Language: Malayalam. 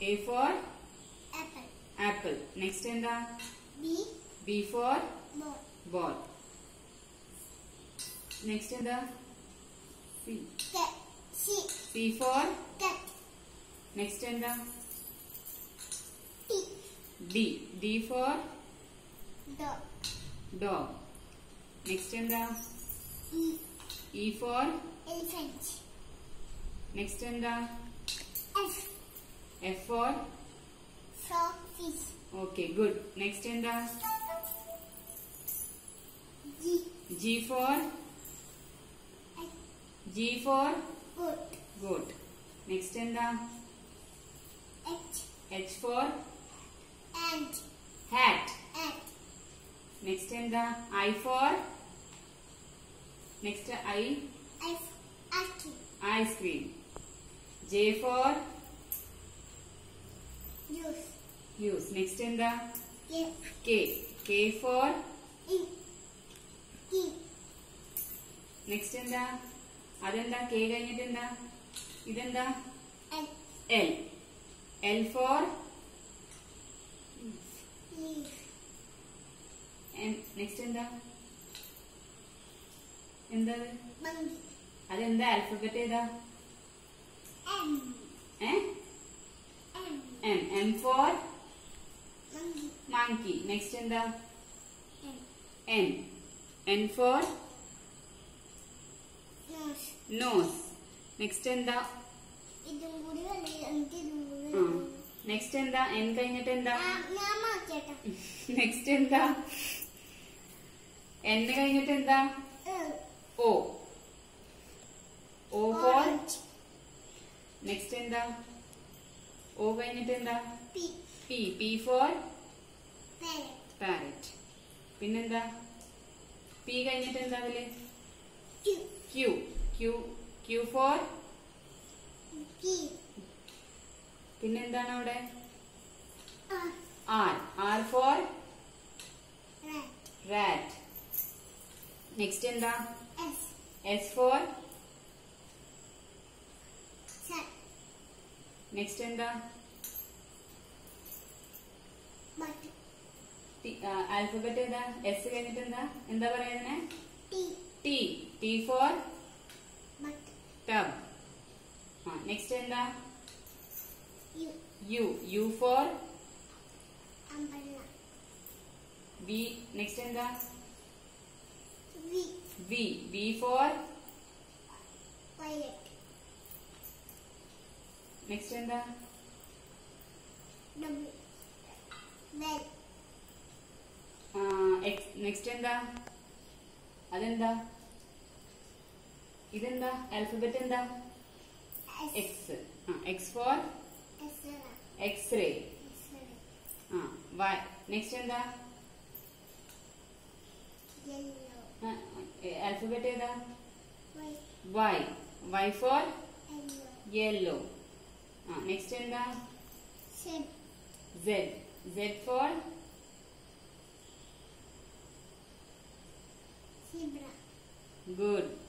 A for apple. Apple. Next enda? B. B for ball. Ball. Next enda? C. Cat. C. C for cat. Next enda? D. D. D for dog. Dog. Next the E. E for elephant. Next the F. F for? Fish. Okay, good. Next in the? G. G for? G for? Goat. Goat. Next in the? H. H for? Ant. Hat. Ant. Next in the? I for? Next I? I. Ice cream. Ice cream. J for? Use next എന്താ? K, K K for E, E, next എന്താ? അതെന്താ? കെ കഴിഞ്ഞിട്ട് എന്താ ഇതെന്താ? L, L L for. Next എന്താ? എന്താ. അതെന്താ? ആൽഫബറ്റ് ഏതാ? M. M for Monkey. Monkey next എന്താ? M. N N for Nose. എനിക്ക് ഇതും കൂടി കളി. നെക്സ്റ്റ് എന്താ? എൻ കഴിഞ്ഞിട്ട് എന്താ? നെക്സ്റ്റ് എന്താ? എൻ കഴിഞ്ഞിട്ട് എന്താ? ഓ. ഓ ഫോർ നെക്സ്റ്റ് എന്താ? ഓ കഴിഞ്ഞിട്ട് എന്താ? പി പി ഫോർ പാരറ്റ് പിന്നെന്താ? പി കഴിഞ്ഞിട്ട് എന്താ അതിൽ? ക്യൂ ക്യൂ ക്യൂ ഫോർ പിന്നെന്താണ് അവിടെ? R R for rat next എന്താ? എസ് ഫോർ നെക്സ്റ്റ് എന്താ? ആൽഫബറ്റ് ഏതാ എസ് കഴിഞ്ഞിട്ട് എന്താ? എന്താ പറയുന്നത് ടി ടി ഫോർ ടബ് ആ നെക്സ്റ്റ് എന്താ? U U for V next എന്താ? V V V for violet next എന്താ ഡബ്ല്യു വെൽ നെക്സ്റ്റ് എന്താ അതെന്താ ഇതെന്താ ആൽഫബറ്റ് എന്താ എസ് എക്സ് ആ X for S x-ray S ആ വൈ നെക്സ്റ്റ് എന്താ യെല്ലോ ആൽഫബറ്റ് ഏതാ white Y Y for yellow Ah, next in the Z. Z for. Good.